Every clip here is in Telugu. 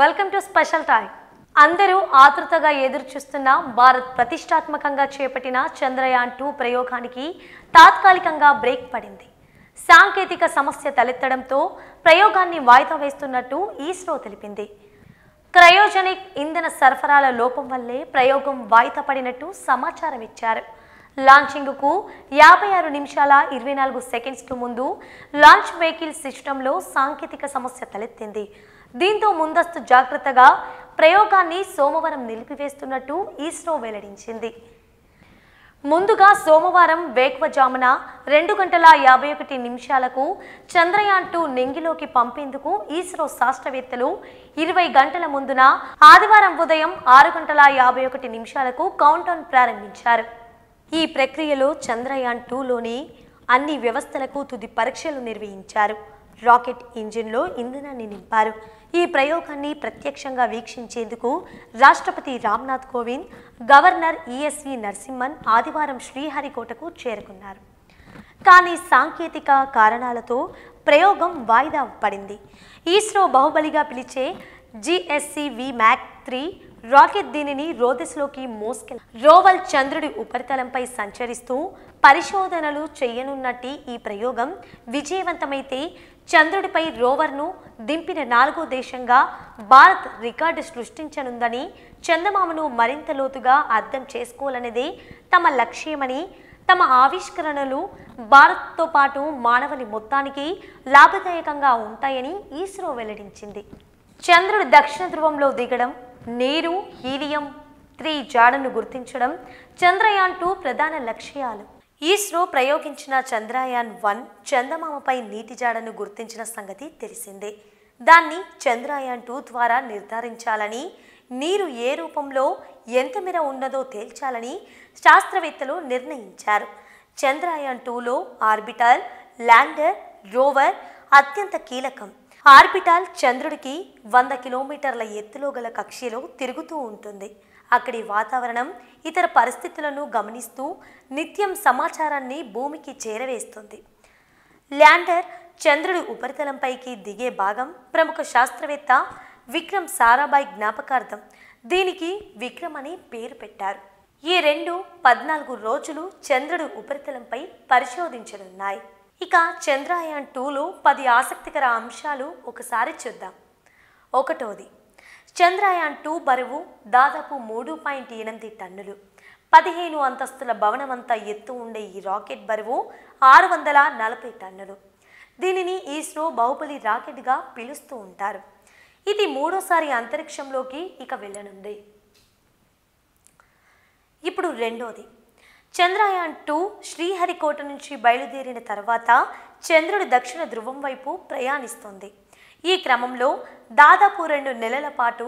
Welcome to special time. అందరూ ఆతృతగా ఎదురుచూస్తున్న భారత్ ప్రతిష్టాత్మకంగా చేపట్టిన చంద్రయాన్ టూ ప్రయోగానికి తాత్కాలికంగా బ్రేక్ పడింది. సాంకేతిక సమస్య తలెత్తడంతో ప్రయోగాన్ని వాయిదా వేస్తున్నట్టు ఇస్రో తెలిపింది. క్రయోజనిక్ ఇంధన సరఫరాల లోపం వల్లే ప్రయోగం వాయిదా పడినట్టు సమాచారం ఇచ్చారు. లాంచింగ్కు యాభై ఆరు నిమిషాల ఇరవై నాలుగు సెకండ్స్కు ముందు లాంచ్ వెహికల్ సిస్టంలో సాంకేతిక సమస్య తలెత్తింది. దీంతో ముందస్తు జాగ్రత్తగా ప్రయోగాన్ని సోమవారం నిలిపివేస్తున్నట్టు ఇస్రో వెల్లడించింది. ముందుగా సోమవారం వేకువజామున రెండు గంటల యాభై ఒకటి నిమిషాలకు చంద్రయాన్ టూ నెంగిలోకి పంపేందుకు ఇస్రో శాస్త్రవేత్తలు ఇరవై గంటల ముందున ఆదివారం ఉదయం ఆరు గంటల యాభై ఒకటి నిమిషాలకు కౌంటౌన్ ప్రారంభించారు. ఈ ప్రక్రియలో చంద్రయాన్ టూలోని అన్ని వ్యవస్థలకు తుది పరీక్షలు నిర్వహించారు. రాకెట్ ఇంజిన్లో ఇంధనాన్ని నింపారు. ఈ ప్రయోగాన్ని ప్రత్యక్షంగా వీక్షించేందుకు రాష్ట్రపతి రామ్నాథ్ కోవింద్ గవర్నర్ ఈఎస్వి నరసింహన్ ఆదివారం శ్రీహరికోటకు చేరుకున్నారు. కానీ సాంకేతిక కారణాలతో ప్రయోగం వాయిదా పడింది. ఈస్రో బాహుబలిగా పిలిచే GSC V mark three rocket దీనిని రోదస్లోకి మోసుకెళ్ రోవల్ చంద్రుడి ఉపరితలంపై సంచరిస్తూ పరిశోధనలు చేయనున్నట్టు ఈ ప్రయోగం విజయవంతమైతే చంద్రుడిపై రోవర్ను దింపిన నాలుగో దేశంగా భారత్ రికార్డు సృష్టించనుందని చందమామను మరింత లోతుగా అర్థం చేసుకోవాలనేదే తమ లక్ష్యమని తమ ఆవిష్కరణలు భారత్తో పాటు మానవుని మొత్తానికి లాభదాయకంగా ఉంటాయని ఇస్రో వెల్లడించింది. చంద్రుడు దక్షిణ ధ్రువంలో దిగడం నీరు హీలియం త్రీ జాడను గుర్తించడం చంద్రయాన్ టూ ప్రధాన లక్ష్యాలు. ఇస్రో ప్రయోగించిన చంద్రయాన్ వన్ చందమామపై నీటి జాడను గుర్తించిన సంగతి తెలిసిందే. దాన్ని చంద్రయాన్ టూ ద్వారా నిర్ధారించాలని నీరు ఏ రూపంలో ఎంత మేర ఉన్నదో తేల్చాలని శాస్త్రవేత్తలు నిర్ణయించారు. చంద్రయాన్ టూలో ఆర్బిటాల్ ల్యాండర్ రోవర్ అత్యంత కీలకం. ఆర్బిటాల్ చంద్రుడికి వంద కిలోమీటర్ల ఎత్తులో గల కక్షలో తిరుగుతూ ఉంటుంది. అక్కడి వాతావరణం ఇతర పరిస్థితులను గమనిస్తూ నిత్యం సమాచారాన్ని భూమికి చేరవేస్తుంది. ల్యాండర్ చంద్రుడి ఉపరితలంపైకి దిగే భాగం ప్రముఖ శాస్త్రవేత్త విక్రమ్ సారాభాయ్ జ్ఞాపకార్థం. దీనికి విక్రమ్ అని పేరు పెట్టారు. ఈ రెండు పద్నాలుగు రోజులు చంద్రుడి ఉపరితలంపై పరిశోధించనున్నాయి. ఇక చంద్రయాన్ టూలో పది ఆసక్తికర అంశాలు ఒకసారి చూద్దాం. ఒకటోది చంద్రయాన్ టూ బరువు దాదాపు మూడు పాయింట్ ఎనిమిది టన్నులు. పదిహేను అంతస్తుల భవనమంతా ఎత్తు ఉండే ఈ రాకెట్ బరువు ఆరు వందల నలభై టన్నులు. దీనిని ఈస్రో బాహుబలి రాకెట్గా పిలుస్తూ ఉంటారు. ఇది మూడోసారి అంతరిక్షంలోకి ఇక వెళ్ళనుంది. ఇప్పుడు రెండోది. చంద్రయాన్ టూ శ్రీహరికోట నుంచి బయలుదేరిన తర్వాత చంద్రుడి దక్షిణ ధృవం వైపు ప్రయాణిస్తుంది. ఈ క్రమంలో దాదాపు రెండు నెలల పాటు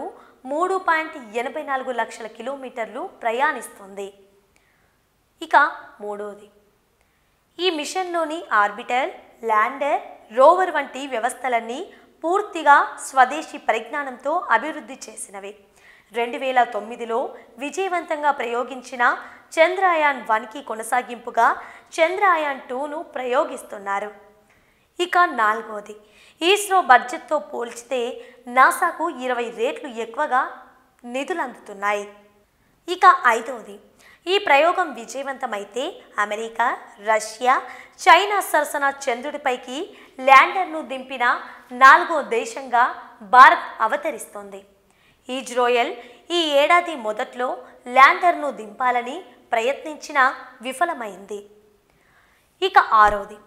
మూడు పాయింట్ ఎనభై నాలుగు లక్షల కిలోమీటర్లు ప్రయాణిస్తుంది. ఇక మూడోది. ఈ మిషన్లోని ఆర్బిటర్ ల్యాండర్ రోవర్ వంటి వ్యవస్థలన్నీ పూర్తిగా స్వదేశీ పరిజ్ఞానంతో అభివృద్ధి చేసినవి. రెండు వేల తొమ్మిదిలో విజయవంతంగా ప్రయోగించిన చంద్రయాన్ వన్కి కొనసాగింపుగా చంద్రయాన్ టూను ప్రయోగిస్తున్నారు. ఇక నాలుగవది ఈస్రో బడ్జెట్తో పోల్చితే నాసాకు ఇరవై రేట్లు ఎక్కువగా నిధులు అందుతున్నాయి ఇక ఐదవది ఈ ప్రయోగం విజయవంతమైతే అమెరికా రష్యా చైనా సరసన చంద్రుడిపైకి ల్యాండర్ను దింపిన నాలుగో దేశంగా భారత్ అవతరిస్తోంది. ఈజ్రోయల్ ఈ ఏడాది మొదట్లో ల్యాండర్ను దింపాలని ప్రయత్నించినా విఫలమైంది. ఇక ఆరోది.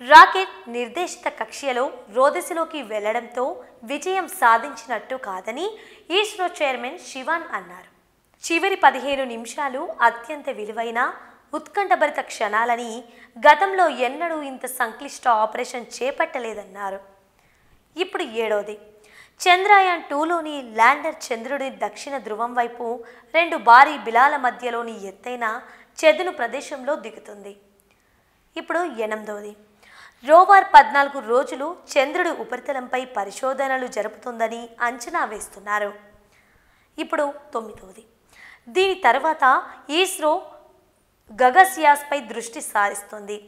రాకెట్ నిర్దేశిత కక్ష్యలో రోదసిలోకి వెళ్ళడంతో విజయం సాధించినట్టు కాదని ఇస్రో చైర్మన్ శివాన్ అన్నారు. చివరి పదిహేను నిమిషాలు అత్యంత విలువైన ఉత్కంఠభరిత క్షణాలని గతంలో ఎన్నడూ ఇంత సంక్లిష్ట ఆపరేషన్ చేపట్టలేదన్నారు. ఇప్పుడు ఏడోది. చంద్రయాన్ టూలోని ల్యాండర్ చంద్రుడి దక్షిణ ధ్రువం వైపు రెండు భారీ బిలాల మధ్యలోని ఎత్తైన చెదును ప్రదేశంలో దిగుతుంది. ఇప్పుడు ఎనిమిదవది రోవర్ పద్నాలుగు రోజులు చంద్రుడి ఉపరితలంపై పరిశోధనలు జరుపుతుందని అంచనా వేస్తున్నారు. ఇప్పుడు తొమ్మిదవది. దీని తర్వాత ఈస్రో గగసియాస్పై దృష్టి సారిస్తుంది.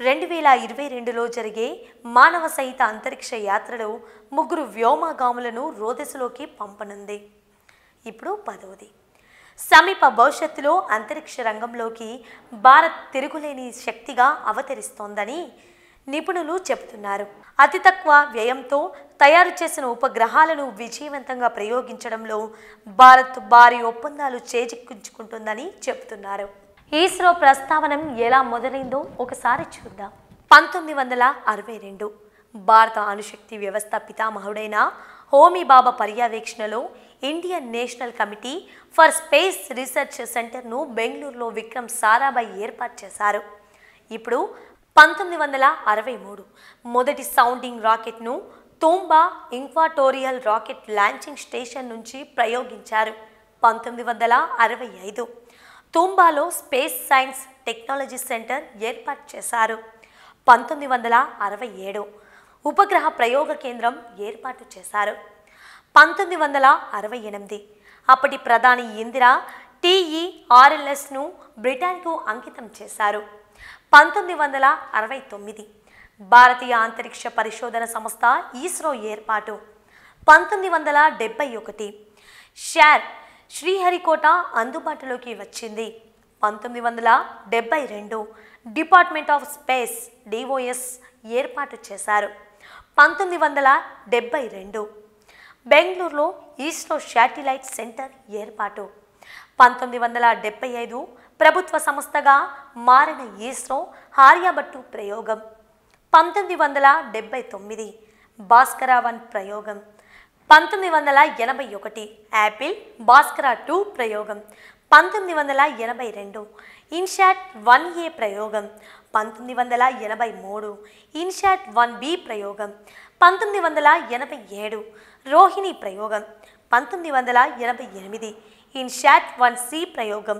రెండు వేల ఇరవై రెండులో జరిగే మానవ సహిత అంతరిక్ష యాత్రలో ముగ్గురు వ్యోమగాములను రోదశలోకి పంపనుంది. ఇప్పుడు పదవది. సమీప భవిష్యత్తులో అంతరిక్ష రంగంలోకి భారత్ తిరుగులేని శక్తిగా అవతరిస్తోందని నిపుణులు చెబుతున్నారు. అతి తక్కువ వ్యయంతో తయారు చేసిన ఉపగ్రహాలను విజయవంతంగా ప్రయోగించడంలో భారత్ భారీ ఒప్పందాలు చేజిక్కించుకుంటుందని చెబుతున్నారు. ఇస్రో ప్రస్తావన ఎలా మొదలైందో ఒకసారి చూద్దాం. పంతొమ్మిది వందల అరవై రెండు భారత అణుశక్తి వ్యవస్థ పితామహుడైన హోమీ బాబా పర్యవేక్షణలో Indian National Committee for Space Research సెంటర్ను బెంగళూరులో విక్రమ్ సారాభాయ్ ఏర్పాటు చేశారు. ఇప్పుడు పంతొమ్మిది వందల అరవై మూడు మొదటి sounding రాకెట్ను Thumba equatorial rocket launching station నుంచి ప్రయోగించారు. పంతొమ్మిది వందల అరవై ఐదు తూంబాలో స్పేస్ సైన్స్ టెక్నాలజీ సెంటర్ ఏర్పాటు చేశారు. పంతొమ్మిది వందల అరవై ఏడు ఉపగ్రహ ప్రయోగ కేంద్రం ఏర్పాటు చేశారు. పంతొమ్మిది వందల అరవై ఎనిమిది. అప్పటి ప్రధాని ఇందిరా టీఈఆర్ఎల్ఎస్ను బ్రిటన్కు అంకితం చేశారు. పంతొమ్మిది వందల అరవై తొమ్మిది. భారతీయ అంతరిక్ష పరిశోధన సంస్థ ఇస్రో ఏర్పాటు. పంతొమ్మిది వందల డెబ్బై ఒకటి. షార్ శ్రీహరికోట అందుబాటులోకి వచ్చింది. పంతొమ్మిది వందల డెబ్బై రెండు. డిపార్ట్మెంట్ ఆఫ్ స్పేస్ డిఓఎస్ ఏర్పాటు చేశారు. పంతొమ్మిది వందల డెబ్బై రెండు. బెంగళూరులో ఈస్రో శాటిలైట్ సెంటర్ ఏర్పాటు. పంతొమ్మిది వందల డెబ్బై ఐదు ప్రభుత్వ సంస్థగా మారిన ఈస్రో ఆర్యభట్టు ప్రయోగం. పంతొమ్మిది వందల డెబ్బై తొమ్మిది భాస్కరావన్ ప్రయోగం. పంతొమ్మిది వందల ఎనభై ఒకటి యాపిల్ భాస్కర టూ ప్రయోగం. పంతొమ్మిది వందల ఎనభై రెండు ఇన్షాట్ వన్ ఏ ప్రయోగం. పంతొమ్మిది వందల ఎనభై మూడు ఇన్షాట్ వన్ బి ప్రయోగం. పంతొమ్మిది వందల ఎనభై ఏడు రోహిణి ప్రయోగం. పంతొమ్మిది వందల ఎనభై ఎనిమిది ఇన్షాట్ వన్ సి ప్రయోగం.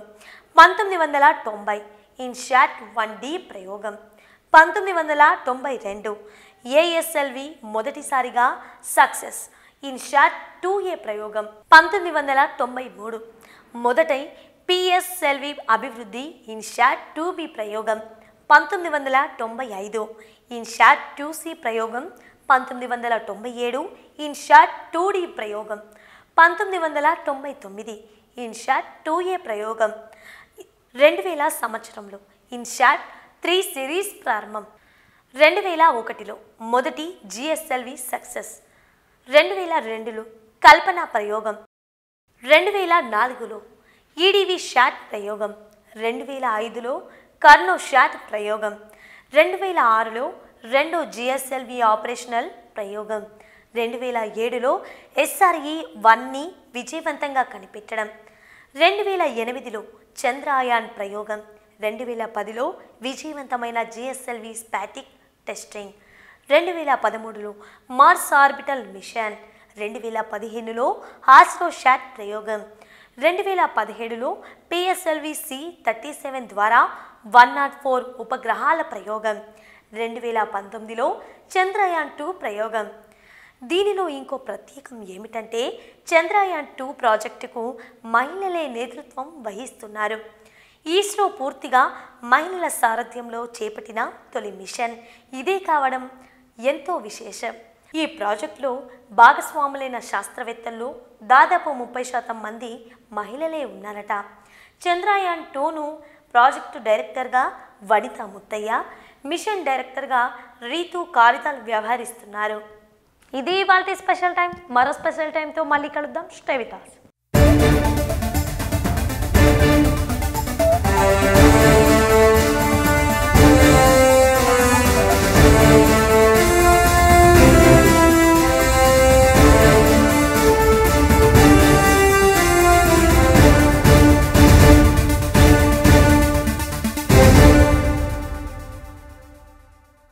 పంతొమ్మిది వందల తొంభై ఇన్షాట్ వన్ డి ప్రయోగం. పంతొమ్మిది వందల తొంభై రెండు ఏఎస్ఎల్వి మొదటిసారిగా సక్సెస్ ఇన్షాట్ టూ ఏ ప్రయోగం. పంతొమ్మిది వందల తొంభై మూడు మొదటై పిఎస్ఎల్వి అభివృద్ధి ఇన్షాట్ టూ బి ప్రయోగం. పంతొమ్మిది వందల తొంభై ఐదు ఇన్షాట్ టూ సి ప్రయోగం. పంతొమ్మిది వందల తొంభై ఏడు ఇన్షాట్ టూ డి ప్రయోగం. పంతొమ్మిది వందల తొంభై తొమ్మిది ఇన్షాట్ టూ ఏ ప్రయోగం. రెండు వేల సంవత్సరంలో ఇన్షాట్ త్రీ సిరీస్ ప్రారంభం. రెండు వేల ఒకటిలో మొదటి జిఎస్ఎల్వి సక్సెస్. రెండు వేల రెండులో కల్పన ప్రయోగం. రెండు వేల నాలుగులో ఈడీవి షాట్ ప్రయోగం. రెండు వేల ఐదులో కర్నో షాట్ ప్రయోగం. రెండు వేల ఆరులో రెండో జిఎస్ఎల్వి ఆపరేషనల్ ప్రయోగం. రెండు వేల ఏడులో ఎస్ఆర్ఈ వన్ని విజయవంతంగా కనిపెట్టడం. రెండు వేల ఎనిమిదిలో చంద్రయాన్ ప్రయోగం. రెండు వేల పదిలో విజయవంతమైన జిఎస్ఎల్వి స్పాటిక్ టెస్టింగ్ రెండు వేల పదమూడులో మార్స్ ఆర్బిటల్ మిషన్ రెండు వేల పదిహేనులో ఆస్ట్రోషాట్ ప్రయోగం. రెండు వేల పదిహేడులో పిఎస్ఎల్వి సి థర్టీ సెవెన్ ద్వారా వన్ నాట్ ఫోర్ ఉపగ్రహాల ప్రయోగం. రెండు వేల పంతొమ్మిదిలో చంద్రయాన్ టూ ప్రయోగం. దీనిలో ఇంకో ప్రత్యేకం ఏమిటంటే చంద్రయాన్ టూ ప్రాజెక్టుకు మహిళలే నేతృత్వం వహిస్తున్నారు. ఈస్రో పూర్తిగా మహిళల సారథ్యంలో చేపట్టిన తొలి మిషన్. ఇదే కావడం ఎంతో విశేషం. ఈ ప్రాజెక్టులో భాగస్వాములైన శాస్త్రవేత్తల్లో దాదాపు ముప్పై శాతం మంది మహిళలే ఉన్నారట. చంద్రయాన్ టూను ప్రాజెక్టు డైరెక్టర్గా వనిత ముత్తయ్య మిషన్ డైరెక్టర్గా రీతు కారితాలు వ్యవహరిస్తున్నారు. ఇది ఇవాళ స్పెషల్ టైం. మరో స్పెషల్ టైంతో మళ్ళీ కలుద్దాం. Stay with.